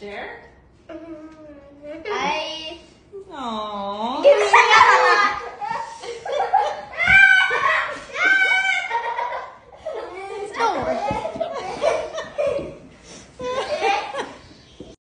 share? I. Aww. Don't worry.